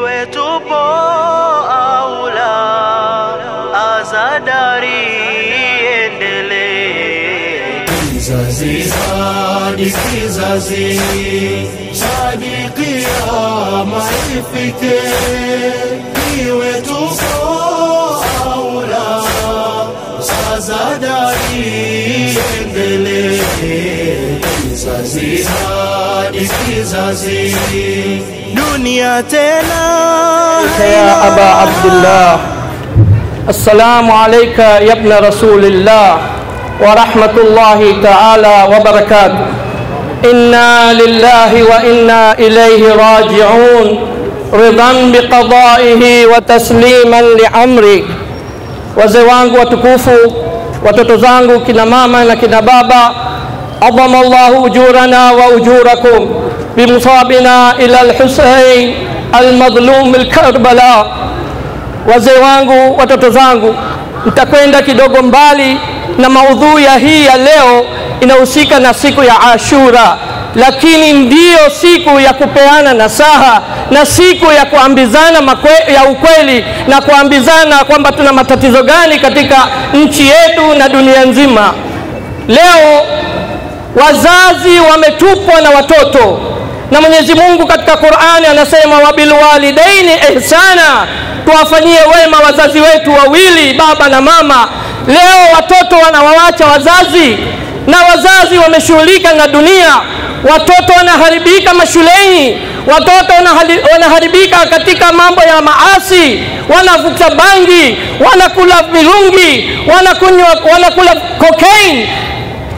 iwe tupo au la, azadari endelee. Kizazi hadi kizazi, hadi kiyama ifike, iwe tupo azadari. Kizazi hadi Dunia tena يا أبا عبد الله السلام عليك يا ابن رسول الله ورحمة الله تعالى وبركاته إنا لله وإنا إليه راجعون رضا بقضائه وتسليما لأمره wazee wangu watukufu watoto zangu kina mama na kina baba adhama الله ujurana وأجوركم بمصابنا bimusabina الحسين المظلوم lkarbala wazee wangu watoto zangu nitakwenda kidogo mbali na maudhui ya hii ya leo inahusika na siku ya ashura. Lakini ndiyo siku ya kupeana nasaha na siku ya kuambizana makwe, ya ukweli na kuambizana kwamba tuna matatizo gani katika nchi yetu na dunia nzima. Leo wazazi wametupwa na watoto. Na mwenyezi mungu katika qurani anasema wabilwalidaini ihsana. Tuwafanyie wema wazazi wetu wawili baba na mama. Leo watoto wanawawacha wazazi na wazazi wameshughulika na dunia. Watoto wanaharibika mashuleni watoto wanaharibika katika mambo ya maasi. Wanavuta bangi wanakula mirungi wanakunywa wanakula cocaine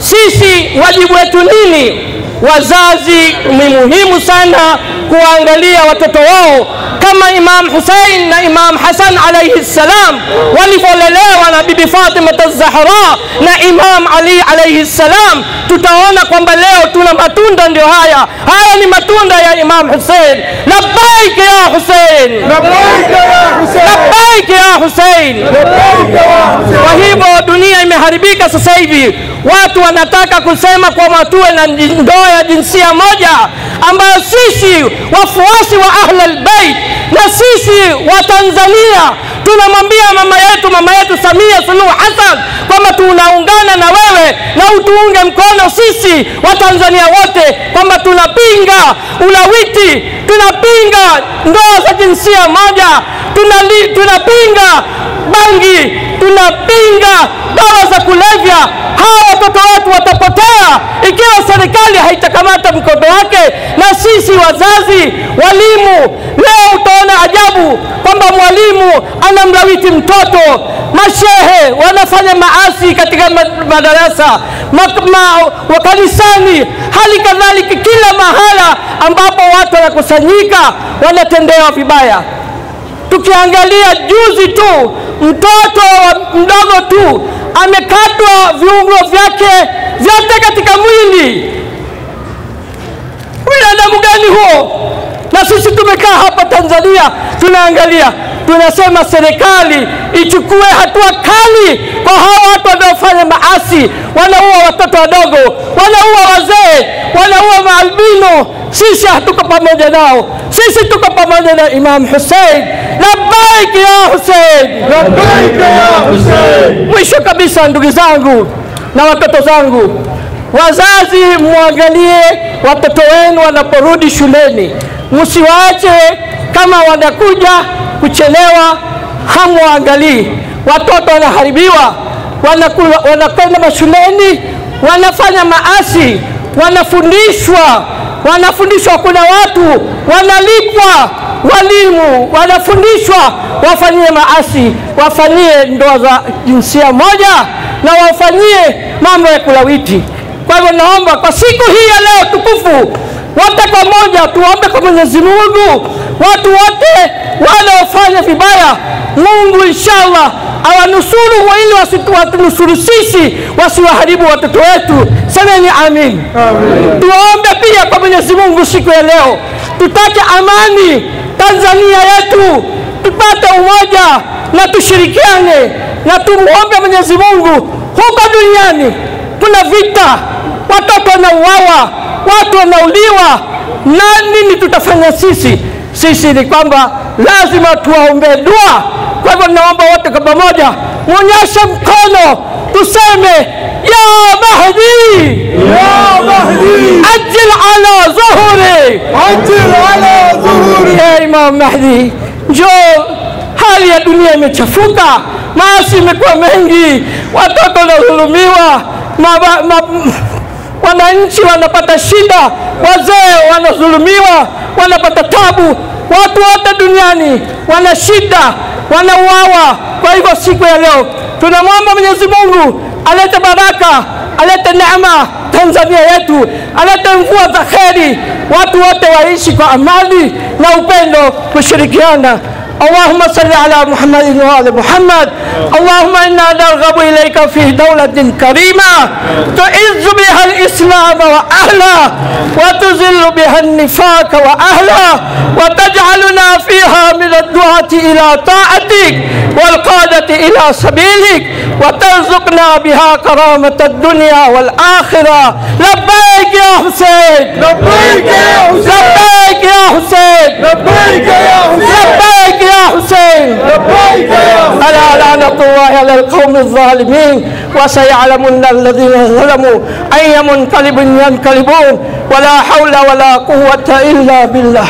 sisi wajibu wetu nini wazazi ni muhimu sana kuwaangalia watoto wao kama imam husein na imam hasan alaihi ssalam walivyolelewa na bibi fatimata zahra na imam ali alaihi ssalam tutaona kwamba leo tuna matunda ndio haya haya ni matunda ya imam husein labbaik ya husein labbaik ya husein kwa hivyo dunia imeharibika sasa hivi watu wanataka kusema kwamba tuwe na ndoa ya jinsia moja ambayo sisi wafuasi wa ahlulbeit na sisi wa tanzania tunamwambia mama yetu mama yetu samia suluhu hassan kwamba tunaungana na wewe na utuunge mkono sisi wa tanzania wote kwamba tunapinga ulawiti tunapinga ndoa za jinsia moja tunapinga bangi tunapinga dawa za kulevya watoto wetu watapotea ikiwa serikali haitakamata mkondo wake na sisi wazazi walimu. Leo utaona ajabu kwamba mwalimu anamlawiti mtoto. Mashehe wanafanya maasi katika madarasa ma, ma, wakanisani, hali kadhalika kila mahala ambapo watu wanakusanyika wanatendewa vibaya. Tukiangalia juzi tu mtoto mdogo tu amekatwa viungo vyake vyote katika mwili. Binadamu gani huo? Na sisi tumekaa hapa tanzania tunaangalia tunasema serikali ichukue hatua kali kwa hawa watu wanaofanya maasi wanaua watoto wadogo wanaua wazee wanaua maalbino. Sisi hatuko pamoja nao. Sisi tuko pamoja na imam husein labbaik ya husein mwisho kabisa ndugu zangu na watoto zangu wazazi mwangalie watoto wenu wanaporudi shuleni. Msiwaache kama wanakuja kuchelewa hamwaangalii watoto wanaharibiwa wanakwenda mashuleni wanafanya maasi wanafundishwa. Wanafundishwa. Kuna watu wanalipwa walimu. Wanafundishwa wafanyie maasi wafanyie ndoa za jinsia moja na wafanyie mambo ya kulawiti. Kwa hivyo naomba kwa siku hii ya leo tukufu wote pamoja tuombe kwa mwenyezi mungu. Watu wote wanaofanya vibaya mungu inshallah awanusuru ili wasitunusuru sisi wasiwaharibu watoto wetu. Semeni amin. Tuombe pia kwa mwenyezi mungu siku ya leo. Tutake amani tanzania yetu. Tupate umoja na tushirikiane na tumuombe mwenyezi mungu. Huko duniani kuna vita watoto wanauawa watu wanauliwa na nini tutafanya sisi sisi ni kwamba lazima tuwaombee dua. Kwa hivyo ninaomba wote kwa pamoja muonyeshe mkono, tuseme ya Mahdi, ya Mahdi ajil ala zuhuri, ajil ala zuhuri. ya Imam Mahdi, njoo. Hali ya dunia imechafuka, maasi imekuwa mengi, watoto wanadhulumiwa, wananchi wanapata shida, wazee wanadhulumiwa, wanapata tabu, watu wote duniani wana shida, wanauawa. Kwa hivyo siku ya leo tunamwomba Mwenyezi Mungu alete baraka, alete neema Tanzania yetu, alete mvua za kheri, watu wote waishi kwa amani na upendo, kushirikiana. اللهم صل على محمد وآل محمد اللهم إنا نرغب إليك في دولة كريمة تعز بها الإسلام وأهله وتذل بها النفاق وأهله وتجعلنا فيها من الدعاة إلى طاعتك والقادة إلى سبيلك وترزقنا بها كرامة الدنيا والآخرة. لبيك يا حسين. لبيك يا حسين. لبيك يا حسين. لبيك يا حسين. لبيك يا حسين. لبيك يا لعنة الله على القوم الظالمين وسيعلمن الذين ظلموا أي منقلب ينقلبون ولا حول ولا قوة إلا بالله